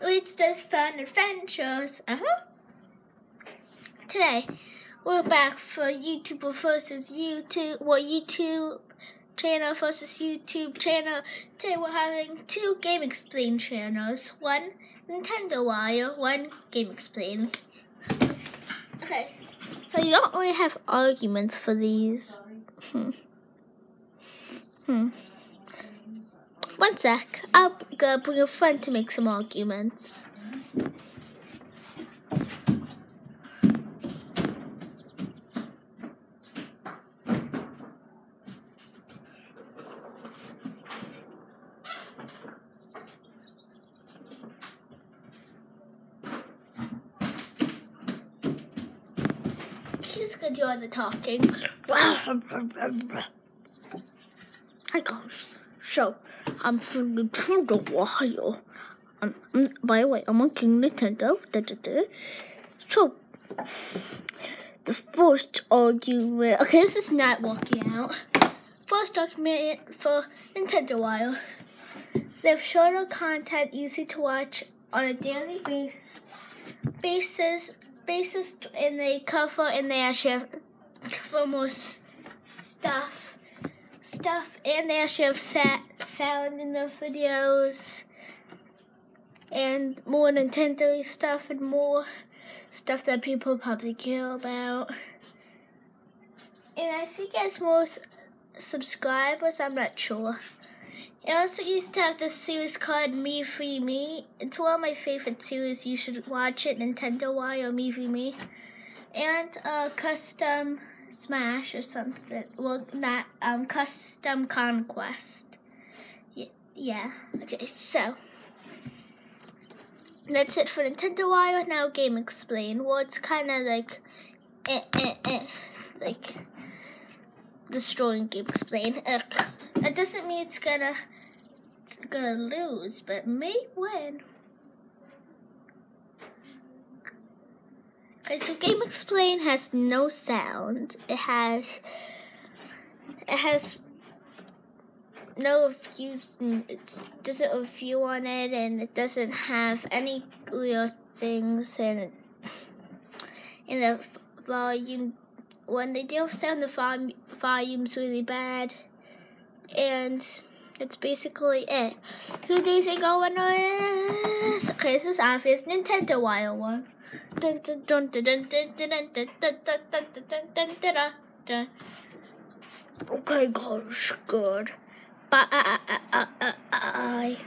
It's just fun adventures. Uh huh. Today, we're back for YouTube versus YouTube. Well, YouTube channel versus YouTube channel. Today, we're having two GameXplain channels. One Nintendo Wire, one GameXplain. Okay, so you don't really have arguments for these. Hmm. Hmm. One sec. I'll go bring a friend to make some arguments. He's gonna do all the talking. Hi guys. So, I'm from Nintendo Ohio. Um, um, by the way, I'm on King Nintendo. Da, da, da. So, the first argument. Okay, this is not working out. First argument for Nintendo Wire. They have shorter content, easy to watch on a daily base, basis, basis, and they cover and they actually have, cover more stuff stuff and they actually have sa- sound in the videos and more Nintendo stuff and more stuff that people probably care about. And I think it's more subscribers, I'm not sure. I also used to have this series called Me Free Me. It's one of my favorite series. You should watch it, Nintendo Y or Me Free Me. And uh, custom Smash or something. Well, not um custom conquest. Yeah. Okay. So that's it for Nintendo Wire. Now GameXplain. Well, it's kind of like, eh, eh, eh, like destroying GameXplain. Ugh. That doesn't mean it's gonna it's gonna lose, but may win. Okay, so GameXplain has no sound. It has it has no, if it doesn't have you on it, and it doesn't have any real things, and in the volume when they do sound the volume's really bad, and that's basically it. Who do you think on? is? Okay, this is obvious. Nintendo Wire One. Okay, gosh, good. Bye.